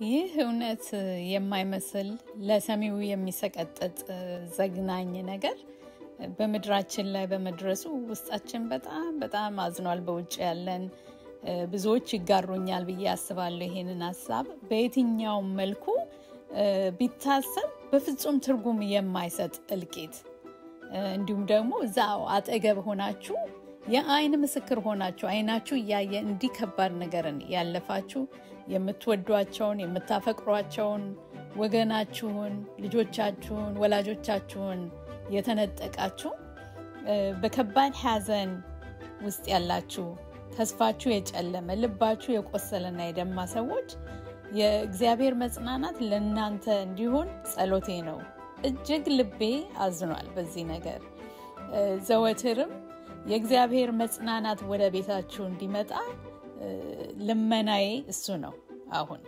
ይህ እውነት የማይመስል ለሰሚው የሚሰቀጥጥ ዘግናኝ ነገር በምድራችን ላይ በመድረሱ ውስጣችን በጣም በጣም አዝኗል። በውጭ ያለን ብዙዎች ይጋሩኛል ብዬ አስባለሁ። ይሄንን ሀሳብ በየትኛውም መልኩ ቢታሰብ በፍጹም ትርጉም የማይሰጥ እልቂት እንዲሁም ደግሞ እዛው አጠገብ ሆናችሁ የአይን ምስክር ሆናችሁ አይናችሁ እያየ እንዲህ ከባድ ነገርን ያለፋችሁ የምትወዷቸውን የምታፈቅሯቸውን ወገናችሁን፣ ልጆቻችሁን፣ ወላጆቻችሁን የተነጠቃችሁ በከባድ ሐዘን ውስጥ ያላችሁ ተስፋችሁ የጨለመ ልባችሁ የቆሰለና የደማ ሰዎች የእግዚአብሔር መጽናናት ለእናንተ እንዲሆን ጸሎቴ ነው። እጅግ ልቤ አዝኗል በዚህ ነገር። ዘወትርም የእግዚአብሔር መጽናናት ወደ ቤታችሁ እንዲመጣ ልመናዬ እሱ ነው። አሁን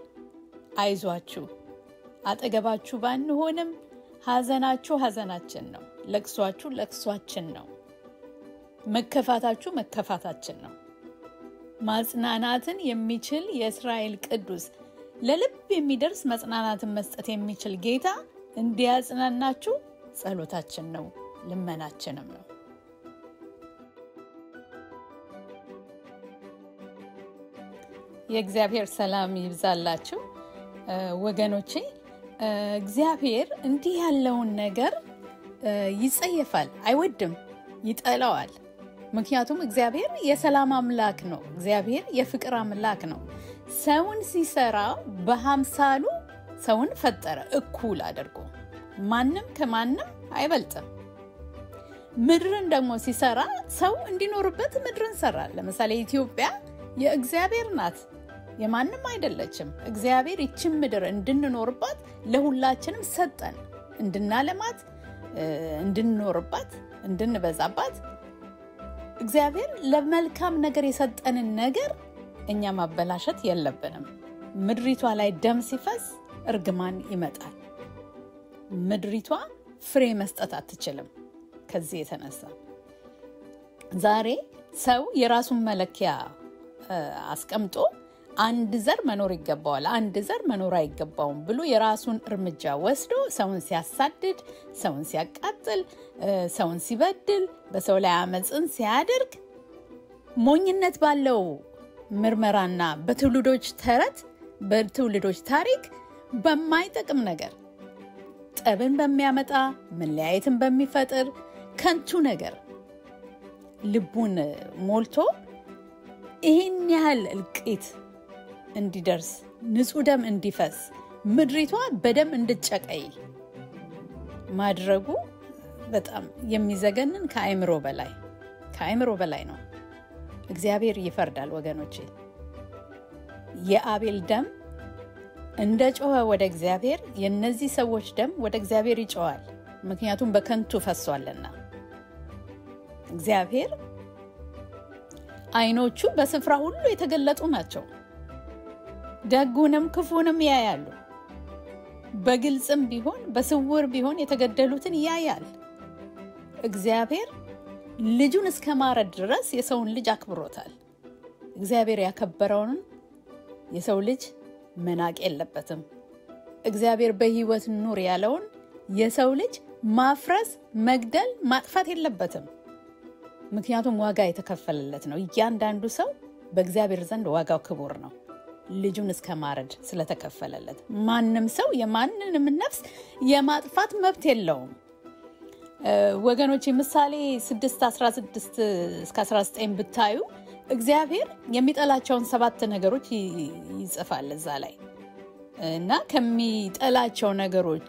አይዟችሁ፣ አጠገባችሁ ባንሆንም ሐዘናችሁ ሐዘናችን ነው፣ ለቅሷችሁ ለቅሷችን ነው፣ መከፋታችሁ መከፋታችን ነው። ማጽናናትን የሚችል የእስራኤል ቅዱስ ለልብ የሚደርስ መጽናናትን መስጠት የሚችል ጌታ እንዲያጽናናችሁ ጸሎታችን ነው፣ ልመናችንም ነው። የእግዚአብሔር ሰላም ይብዛላችሁ ወገኖቼ። እግዚአብሔር እንዲህ ያለውን ነገር ይጸየፋል፣ አይወድም፣ ይጠላዋል። ምክንያቱም እግዚአብሔር የሰላም አምላክ ነው። እግዚአብሔር የፍቅር አምላክ ነው። ሰውን ሲሰራ በሀምሳሉ ሰውን ፈጠረ እኩል አድርጎ፣ ማንም ከማንም አይበልጥም። ምድርን ደግሞ ሲሰራ ሰው እንዲኖርበት ምድርን ሰራ። ለምሳሌ ኢትዮጵያ የእግዚአብሔር ናት፣ የማንም አይደለችም። እግዚአብሔር ይችን ምድር እንድንኖርባት ለሁላችንም ሰጠን፣ እንድናለማት፣ እንድንኖርባት፣ እንድንበዛባት እግዚአብሔር ለመልካም ነገር የሰጠንን ነገር እኛ ማበላሸት የለብንም። ምድሪቷ ላይ ደም ሲፈስ እርግማን ይመጣል። ምድሪቷ ፍሬ መስጠት አትችልም። ከዚህ የተነሳ ዛሬ ሰው የራሱን መለኪያ አስቀምጦ አንድ ዘር መኖር ይገባዋል፣ አንድ ዘር መኖር አይገባውም ብሎ የራሱን እርምጃ ወስዶ ሰውን ሲያሳድድ፣ ሰውን ሲያቃጥል፣ ሰውን ሲበድል፣ በሰው ላይ አመፅን ሲያደርግ ሞኝነት ባለው ምርመራና በትውልዶች ተረት በትውልዶች ታሪክ በማይጠቅም ነገር ጠብን በሚያመጣ መለያየትን በሚፈጥር ከንቱ ነገር ልቡን ሞልቶ ይህን ያህል እልቂት እንዲደርስ ንጹሕ ደም እንዲፈስ ምድሪቷ በደም እንድጨቀይ ማድረጉ በጣም የሚዘገንን ከአእምሮ በላይ ከአእምሮ በላይ ነው። እግዚአብሔር ይፈርዳል ወገኖቼ። የአቤል ደም እንደ ጮኸ ወደ እግዚአብሔር የእነዚህ ሰዎች ደም ወደ እግዚአብሔር ይጮዋል። ምክንያቱም በከንቱ ፈሷልና እግዚአብሔር ዓይኖቹ በስፍራ ሁሉ የተገለጡ ናቸው። ደጉንም ክፉንም ያያሉ። በግልጽም ቢሆን በስውር ቢሆን የተገደሉትን ያያል። እግዚአብሔር ልጁን እስከ ማረድ ድረስ የሰውን ልጅ አክብሮታል። እግዚአብሔር ያከበረውን የሰው ልጅ መናቅ የለበትም። እግዚአብሔር በሕይወት ኑር ያለውን የሰው ልጅ ማፍረስ፣ መግደል፣ ማጥፋት የለበትም። ምክንያቱም ዋጋ የተከፈለለት ነው። እያንዳንዱ ሰው በእግዚአብሔር ዘንድ ዋጋው ክቡር ነው፣ ልጁን እስከ ማረድ ስለተከፈለለት። ማንም ሰው የማንንም ነፍስ የማጥፋት መብት የለውም። ወገኖች ምሳሌ 6 16 እስከ 19 ብታዩ እግዚአብሔር የሚጠላቸውን ሰባት ነገሮች ይጽፋል እዛ ላይ እና ከሚጠላቸው ነገሮች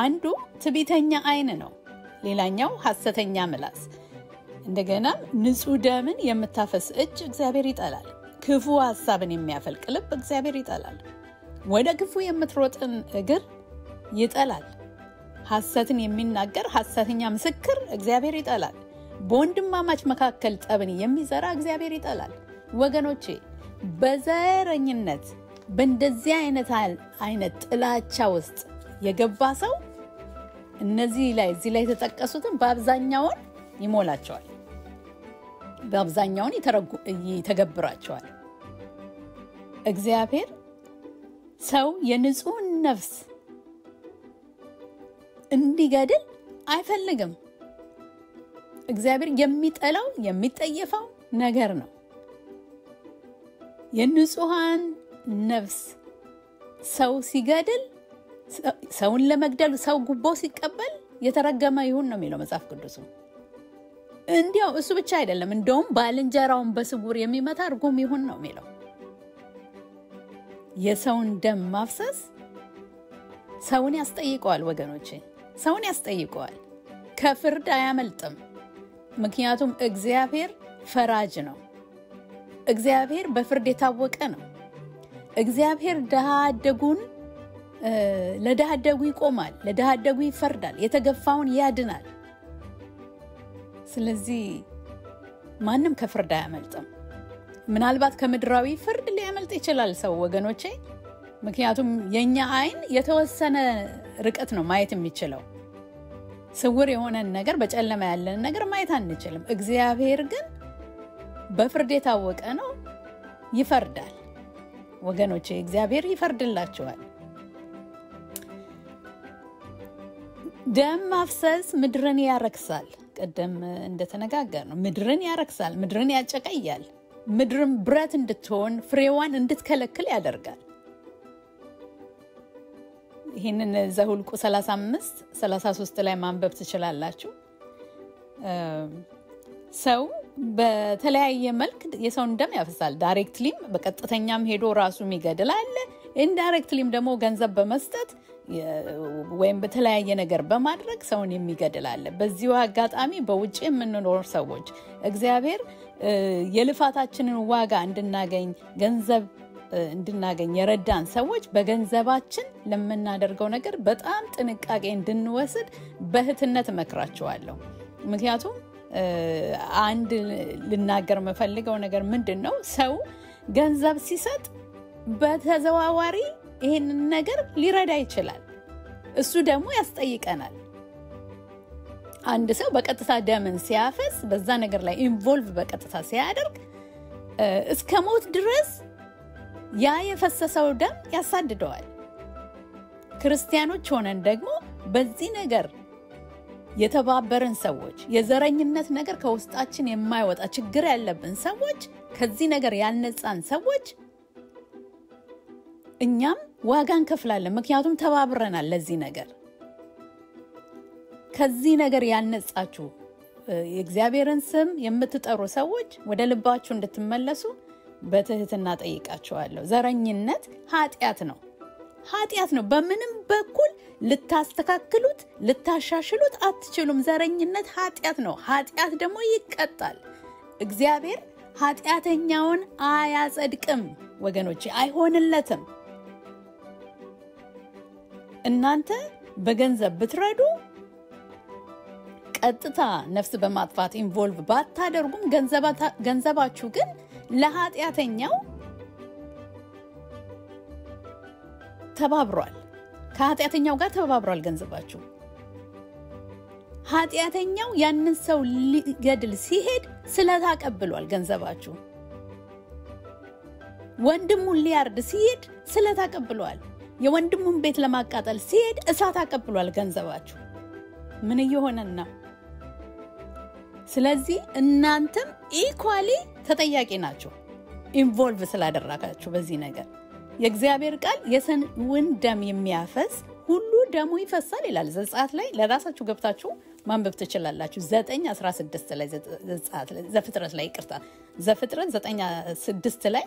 አንዱ ትዕቢተኛ ዓይን ነው። ሌላኛው ሐሰተኛ ምላስ፣ እንደገና ንጹሕ ደምን የምታፈስ እጅ እግዚአብሔር ይጠላል። ክፉ ሐሳብን የሚያፈልቅ ልብ እግዚአብሔር ይጠላል። ወደ ክፉ የምትሮጥን እግር ይጠላል። ሐሰትን የሚናገር ሐሰተኛ ምስክር እግዚአብሔር ይጠላል። በወንድማማች መካከል ጠብን የሚዘራ እግዚአብሔር ይጠላል። ወገኖቼ በዘረኝነት በእንደዚህ አይነት አይነት ጥላቻ ውስጥ የገባ ሰው እነዚህ ላይ እዚህ ላይ የተጠቀሱትን በአብዛኛውን ይሞላቸዋል፣ በአብዛኛውን ይተገብራቸዋል። እግዚአብሔር ሰው የንጹሕን ነፍስ እንዲገድል አይፈልግም። እግዚአብሔር የሚጠላው የሚጠየፈው ነገር ነው። የንጹሐን ነፍስ ሰው ሲገድል ሰውን ለመግደል ሰው ጉቦ ሲቀበል የተረገመ ይሁን ነው የሚለው መጽሐፍ ቅዱሱ። እንዲያው እሱ ብቻ አይደለም፣ እንደውም ባልንጀራውን በስውር የሚመታ እርጉም ይሁን ነው የሚለው። የሰውን ደም ማፍሰስ ሰውን ያስጠይቀዋል ወገኖቼ፣ ሰውን ያስጠይቀዋል። ከፍርድ አያመልጥም። ምክንያቱም እግዚአብሔር ፈራጅ ነው። እግዚአብሔር በፍርድ የታወቀ ነው። እግዚአብሔር ድሃ አደጉን ለድሃ አደጉ ይቆማል፣ ለድሃ አደጉ ይፈርዳል፣ የተገፋውን ያድናል። ስለዚህ ማንም ከፍርድ አያመልጥም። ምናልባት ከምድራዊ ፍርድ ሊያመልጥ ይችላል ሰው ወገኖቼ። ምክንያቱም የእኛ ዓይን የተወሰነ ርቀት ነው ማየት የሚችለው። ስውር የሆነን ነገር በጨለማ ያለን ነገር ማየት አንችልም። እግዚአብሔር ግን በፍርድ የታወቀ ነው፣ ይፈርዳል። ወገኖቼ እግዚአብሔር ይፈርድላችኋል። ደም ማፍሰስ ምድርን ያረክሳል። ቅድም እንደተነጋገር ነው ምድርን ያረክሳል፣ ምድርን ያጨቀያል፣ ምድርን ብረት እንድትሆን ፍሬዋን እንድትከለክል ያደርጋል። ይህንን ዘሁልቁ 35 33 ላይ ማንበብ ትችላላችሁ። ሰው በተለያየ መልክ የሰውን ደም ያፈሳል። ዳይሬክትሊም በቀጥተኛም ሄዶ ራሱ የሚገድል አለ። ኢንዳይሬክትሊም ደግሞ ገንዘብ በመስጠት ወይም በተለያየ ነገር በማድረግ ሰውን የሚገድል አለ። በዚሁ አጋጣሚ በውጭ የምንኖር ሰዎች እግዚአብሔር የልፋታችንን ዋጋ እንድናገኝ ገንዘብ እንድናገኝ የረዳን ሰዎች በገንዘባችን ለምናደርገው ነገር በጣም ጥንቃቄ እንድንወስድ በእህትነት እመክራቸዋለሁ። ምክንያቱም አንድ ልናገር የምፈልገው ነገር ምንድን ነው፣ ሰው ገንዘብ ሲሰጥ በተዘዋዋሪ ይህንን ነገር ሊረዳ ይችላል። እሱ ደግሞ ያስጠይቀናል። አንድ ሰው በቀጥታ ደምን ሲያፈስ፣ በዛ ነገር ላይ involve በቀጥታ ሲያደርግ እስከ ሞት ድረስ ያ የፈሰሰው ደም ያሳድደዋል። ክርስቲያኖች ሆነን ደግሞ በዚህ ነገር የተባበርን ሰዎች የዘረኝነት ነገር ከውስጣችን የማይወጣ ችግር ያለብን ሰዎች ከዚህ ነገር ያልነጻን ሰዎች እኛም ዋጋ እንከፍላለን። ምክንያቱም ተባብረናል ለዚህ ነገር። ከዚህ ነገር ያልነጻችሁ የእግዚአብሔርን ስም የምትጠሩ ሰዎች ወደ ልባችሁ እንድትመለሱ በትህትና ጠይቃችኋለሁ። ዘረኝነት ኃጢአት ነው፣ ኃጢአት ነው። በምንም በኩል ልታስተካክሉት ልታሻሽሉት አትችሉም። ዘረኝነት ኃጢአት ነው። ኃጢአት ደግሞ ይቀጣል። እግዚአብሔር ኃጢአተኛውን አያጸድቅም ወገኖቼ፣ አይሆንለትም። እናንተ በገንዘብ ብትረዱ ቀጥታ ነፍስ በማጥፋት ኢንቮልቭ ባታደርጉም ገንዘባችሁ ግን ለኃጢአተኛው ተባብሯል። ከኃጢአተኛው ጋር ተባብሯል ገንዘባችሁ። ኃጢአተኛው ያንን ሰው ሊገድል ሲሄድ ስለት አቀብሏል ገንዘባችሁ። ወንድሙን ሊያርድ ሲሄድ ስለት አቀብሏል። የወንድሙን ቤት ለማቃጠል ሲሄድ እሳት አቀብሏል ገንዘባችሁ። ምን እየሆነን ነው? ስለዚህ እናንተም equally ተጠያቂ ናችሁ፣ involve ስላደረጋችሁ በዚህ ነገር። የእግዚአብሔር ቃል የሰውን ደም የሚያፈስ ሁሉ ደሙ ይፈሳል ይላል ዘጸአት ላይ። ለራሳችሁ ገብታችሁ ማንበብ ትችላላችሁ። 9 16 ላይ ዘፍጥረት ላይ ይቅርታ፣ ዘፍጥረት 9 6 ላይ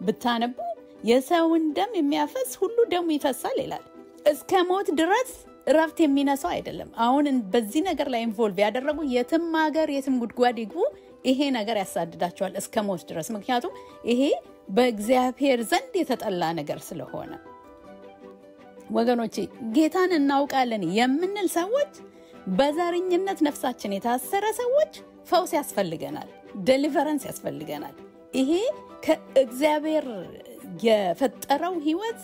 ብታነቡ የሰውን ደም የሚያፈስ ሁሉ ደሙ ይፈሳል ይላል። እስከ ሞት ድረስ እረፍት የሚነሳው አይደለም። አሁን በዚህ ነገር ላይ involve ያደረጉ የትም ሀገር የትም ጉድጓድ ይግቡ፣ ይሄ ነገር ያሳድዳቸዋል እስከ ሞት ድረስ። ምክንያቱም ይሄ በእግዚአብሔር ዘንድ የተጠላ ነገር ስለሆነ ወገኖቼ፣ ጌታን እናውቃለን የምንል ሰዎች፣ በዘረኝነት ነፍሳችን የታሰረ ሰዎች ፈውስ ያስፈልገናል፣ ደሊቨረንስ ያስፈልገናል። ይሄ ከእግዚአብሔር የፈጠረው ህይወት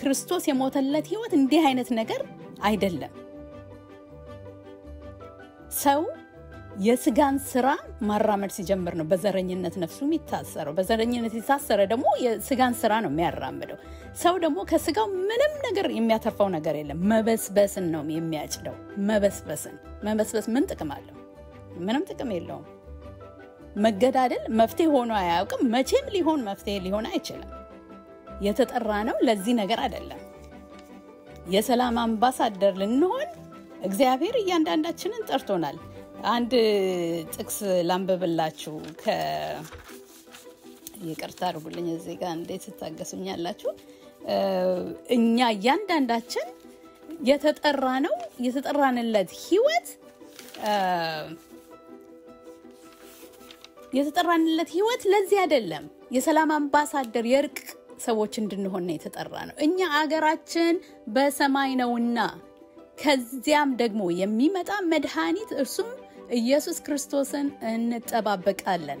ክርስቶስ የሞተለት ህይወት እንዲህ አይነት ነገር አይደለም። ሰው የስጋን ስራ ማራመድ ሲጀምር ነው በዘረኝነት ነፍሱ የሚታሰረው። በዘረኝነት የታሰረ ደግሞ የስጋን ስራ ነው የሚያራምደው። ሰው ደግሞ ከስጋው ምንም ነገር የሚያተርፈው ነገር የለም። መበስበስን ነው የሚያጭደው። መበስበስን መበስበስ ምን ጥቅም አለው? ምንም ጥቅም የለውም። መገዳደል መፍትሄ ሆኖ አያውቅም። መቼም ሊሆን መፍትሄ ሊሆን አይችልም። የተጠራ ነው ለዚህ ነገር አይደለም። የሰላም አምባሳደር ልንሆን እግዚአብሔር እያንዳንዳችንን ጠርቶናል። አንድ ጥቅስ ላንብብላችሁ። ይቅርታ አድርጉልኝ፣ እዚህ ጋር እንዴት ትታገሱኛላችሁ? እኛ እያንዳንዳችን የተጠራ ነው የተጠራንለት ህይወት የተጠራንለት ህይወት ለዚህ አይደለም። የሰላም አምባሳደር የእርቅ ሰዎች እንድንሆን የተጠራ ነው። እኛ አገራችን በሰማይ ነውና ከዚያም ደግሞ የሚመጣ መድኃኒት እርሱም ኢየሱስ ክርስቶስን እንጠባበቃለን።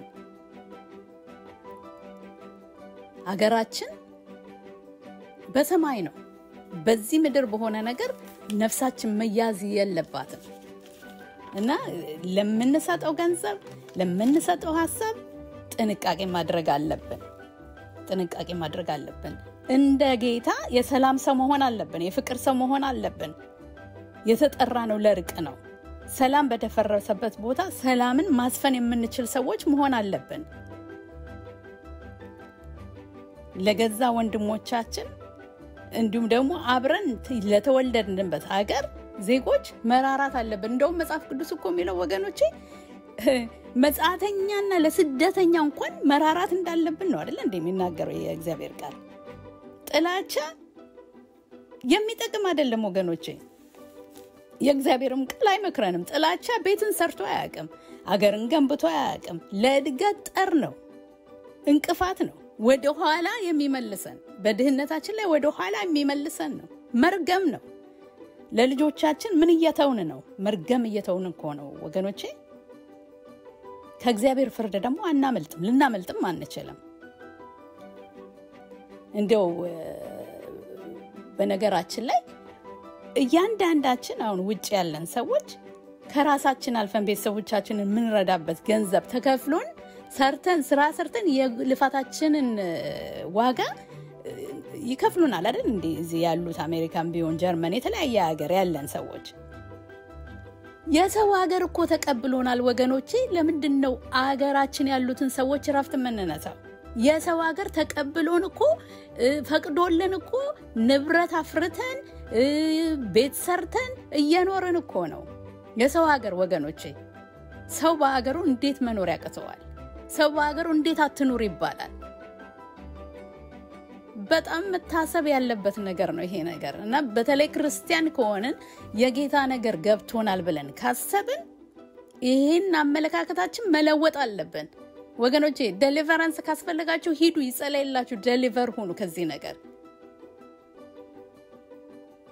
አገራችን በሰማይ ነው። በዚህ ምድር በሆነ ነገር ነፍሳችን መያዝ የለባትም እና ለምንሰጠው ገንዘብ፣ ለምንሰጠው ሀሳብ ጥንቃቄ ማድረግ አለብን። ጥንቃቄ ማድረግ አለብን። እንደ ጌታ የሰላም ሰው መሆን አለብን። የፍቅር ሰው መሆን አለብን። የተጠራ ነው ለእርቅ ነው። ሰላም በተፈረሰበት ቦታ ሰላምን ማስፈን የምንችል ሰዎች መሆን አለብን። ለገዛ ወንድሞቻችን እንዲሁም ደግሞ አብረን ለተወለድንበት ሀገር ዜጎች መራራት አለብን። እንደውም መጽሐፍ ቅዱስ እኮ የሚለው ወገኖቼ መጻተኛና ለስደተኛ እንኳን መራራት እንዳለብን ነው አይደለ? እንደሚናገረው የእግዚአብሔር ቃል። ጥላቻ የሚጠቅም አይደለም ወገኖቼ። የእግዚአብሔርም ቃል አይመክረንም። ጥላቻ ቤትን ሰርቶ አያውቅም፣ አገርን ገንብቶ አያውቅም። ለእድገት ጠር ነው፣ እንቅፋት ነው፣ ወደ ኋላ የሚመልሰን በድህነታችን ላይ ወደ ኋላ የሚመልሰን ነው፣ መርገም ነው። ለልጆቻችን ምን እየተውን ነው? መርገም እየተውን እኮ ነው ወገኖቼ። ከእግዚአብሔር ፍርድ ደግሞ አናመልጥም፣ ልናመልጥም አንችልም። እንዲያው በነገራችን ላይ እያንዳንዳችን አሁን ውጭ ያለን ሰዎች ከራሳችን አልፈን ቤተሰቦቻችንን የምንረዳበት ገንዘብ ተከፍሎን ሰርተን ስራ ሰርተን የልፋታችንን ዋጋ ይከፍሉናል አይደል? እንደ እዚህ ያሉት አሜሪካን ቢሆን ጀርመን፣ የተለያየ ሀገር ያለን ሰዎች የሰው ሀገር እኮ ተቀብሎናል ወገኖቼ። ለምንድን ነው አገራችን ያሉትን ሰዎች እረፍት የምንነሳው? የሰው ሀገር ተቀብሎን እኮ ፈቅዶልን እኮ ንብረት አፍርተን ቤት ሰርተን እየኖርን እኮ ነው። የሰው ሀገር ወገኖቼ። ሰው በሀገሩ እንዴት መኖር ያቅተዋል? ሰው በሀገሩ እንዴት አትኑር ይባላል? በጣም መታሰብ ያለበት ነገር ነው ይሄ ነገር እና በተለይ ክርስቲያን ከሆንን የጌታ ነገር ገብቶናል ብለን ካሰብን ይህን አመለካከታችን መለወጥ አለብን ወገኖቼ። deliverance ካስፈለጋችሁ ሂዱ፣ ይጸለይላችሁ፣ deliver ሁኑ ከዚህ ነገር።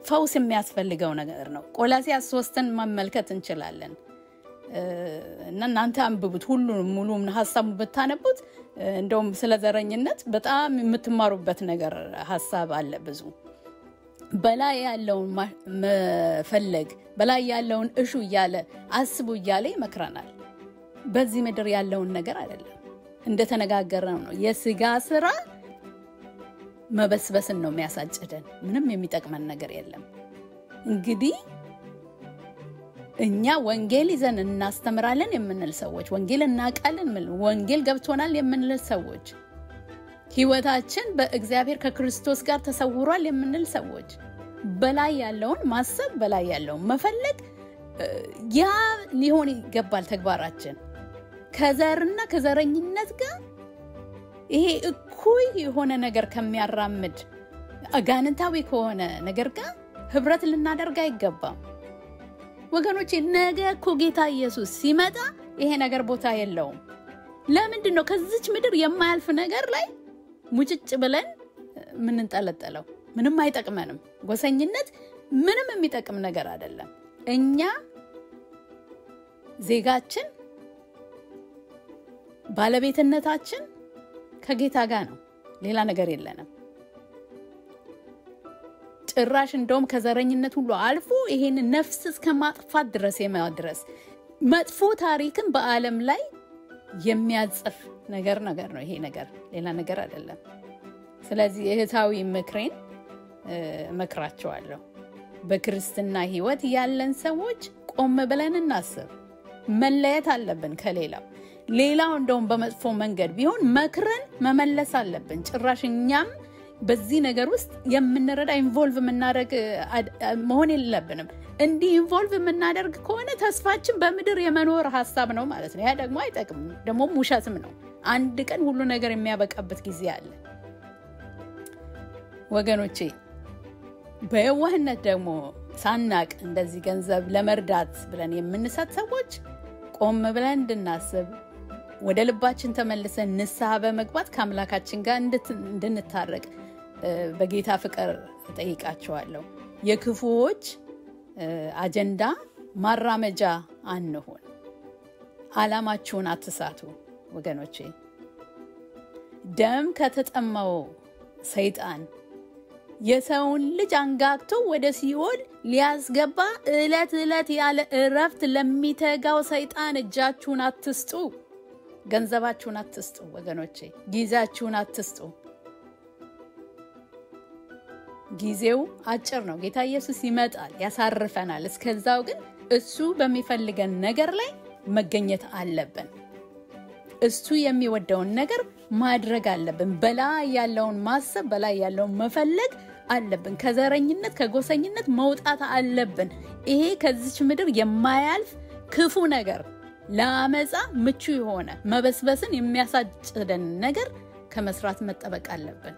ፈውስ የሚያስፈልገው ነገር ነው። ቆላሲያስ ሶስትን መመልከት እንችላለን እና እናንተ አንብቡት፣ ሁሉንም ሙሉም ሀሳቡ ብታነቡት እንደውም ስለ ዘረኝነት በጣም የምትማሩበት ነገር ሀሳብ አለ ብዙ። በላይ ያለውን መፈለግ በላይ ያለውን እሹ እያለ አስቡ እያለ ይመክረናል። በዚህ ምድር ያለውን ነገር አይደለም። እንደተነጋገርነው ነው። የስጋ ስራ መበስበስን ነው የሚያሳጭደን። ምንም የሚጠቅመን ነገር የለም። እንግዲህ እኛ ወንጌል ይዘን እናስተምራለን የምንል ሰዎች፣ ወንጌል እናውቃለን፣ ወንጌል ገብቶናል የምንል ሰዎች፣ ህይወታችን በእግዚአብሔር ከክርስቶስ ጋር ተሰውሯል የምንል ሰዎች በላይ ያለውን ማሰብ በላይ ያለውን መፈለግ ያ ሊሆን ይገባል ተግባራችን። ከዘርና ከዘረኝነት ጋር ይሄ እኩይ የሆነ ነገር ከሚያራምድ አጋንንታዊ ከሆነ ነገር ጋር ህብረት ልናደርግ አይገባም ወገኖቼ። ነገ እኮ ጌታ ኢየሱስ ሲመጣ ይሄ ነገር ቦታ የለውም። ለምንድን ነው ከዚች ምድር የማያልፍ ነገር ላይ ሙጭጭ ብለን የምንንጠለጠለው? ምንም አይጠቅመንም። ጎሰኝነት ምንም የሚጠቅም ነገር አይደለም። እኛ ዜጋችን ባለቤትነታችን ከጌታ ጋር ነው። ሌላ ነገር የለንም። ጭራሽ እንደውም ከዘረኝነት ሁሉ አልፎ ይሄን ነፍስ እስከ ማጥፋት ድረስ የማድረስ መጥፎ ታሪክን በዓለም ላይ የሚያጽፍ ነገር ነገር ነው። ይሄ ነገር ሌላ ነገር አይደለም። ስለዚህ እህታዊ ምክሬን እመክራቸዋለሁ። በክርስትና ሕይወት ያለን ሰዎች ቆም ብለን እናስብ። መለየት አለብን ከሌላው። ሌላው እንደውም በመጥፎ መንገድ ቢሆን መክረን መመለስ አለብን። ጭራሽ እኛም በዚህ ነገር ውስጥ የምንረዳ involve የምናደርግ መሆን የለብንም። እንዲህ involve የምናደርግ ከሆነ ተስፋችን በምድር የመኖር ሀሳብ ነው ማለት ነው። ያ ደግሞ አይጠቅምም፣ ደግሞም ውሸትም ነው። አንድ ቀን ሁሉ ነገር የሚያበቃበት ጊዜ አለ ወገኖቼ። በየዋህነት ደግሞ ሳናቅ እንደዚህ ገንዘብ ለመርዳት ብለን የምንሰጥ ሰዎች ቆም ብለን እንድናስብ ወደ ልባችን ተመልሰን ንስሐ በመግባት ከአምላካችን ጋር እንድንታረቅ በጌታ ፍቅር ጠይቃቸዋለሁ። የክፉዎች አጀንዳ ማራመጃ አንሆን። ዓላማችሁን አትሳቱ ወገኖቼ። ደም ከተጠማው ሰይጣን የሰውን ልጅ አንጋግቶ ወደ ሲኦል ሊያስገባ ዕለት ዕለት ያለ እረፍት ለሚተጋው ሰይጣን እጃችሁን አትስጡ። ገንዘባችሁን አትስጡ ወገኖቼ፣ ጊዜያችሁን አትስጡ። ጊዜው አጭር ነው። ጌታ ኢየሱስ ይመጣል፣ ያሳርፈናል። እስከዛው ግን እሱ በሚፈልገን ነገር ላይ መገኘት አለብን። እሱ የሚወደውን ነገር ማድረግ አለብን። በላይ ያለውን ማሰብ፣ በላይ ያለውን መፈለግ አለብን። ከዘረኝነት ከጎሰኝነት መውጣት አለብን። ይሄ ከዚች ምድር የማያልፍ ክፉ ነገር ለአመፃ ምቹ የሆነ መበስበስን የሚያሳጭደን ነገር ከመስራት መጠበቅ አለብን።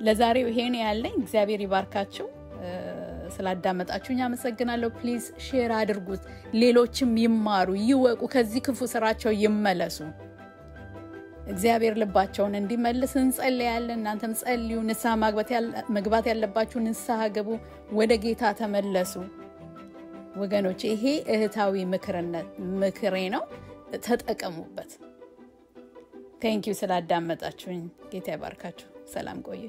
ለዛሬው ይሄን ያለኝ። እግዚአብሔር ይባርካችሁ። ስላዳመጣችሁኝ አመሰግናለሁ። please share አድርጉት፣ ሌሎችም ይማሩ፣ ይወቁ፣ ከዚህ ክፉ ስራቸው ይመለሱ። እግዚአብሔር ልባቸውን እንዲመልስ እንጸልያለን። እናንተም ጸልዩ። ንስሐ መግባት ያለባችሁ ንስሐ ግቡ፣ ወደ ጌታ ተመለሱ። ወገኖች ይሄ እህታዊ ምክሬ ነው፣ ተጠቀሙበት። ቴንኪዩ ስላዳመጣችሁኝ። ጌታ ይባርካችሁ። ሰላም ቆዩ።